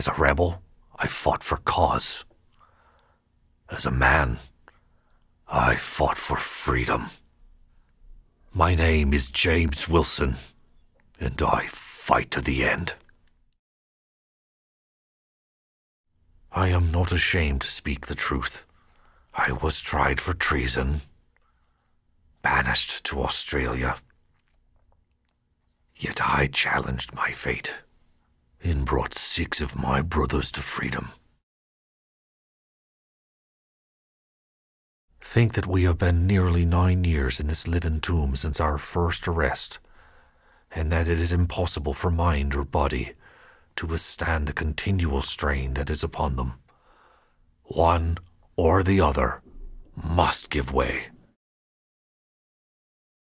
As a rebel, I fought for cause. As a man, I fought for freedom. My name is James Wilson, and I fight to the end. I am not ashamed to speak the truth. I was tried for treason, banished to Australia. Yet I challenged my fate and brought six of my brothers to freedom. Think that we have been nearly nine years in this living tomb since our first arrest, and that it is impossible for mind or body to withstand the continual strain that is upon them. One or the other must give way.